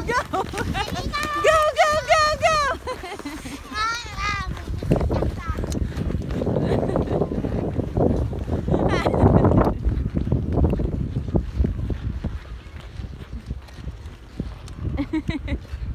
go, go. go, go, go, go. Hehehehe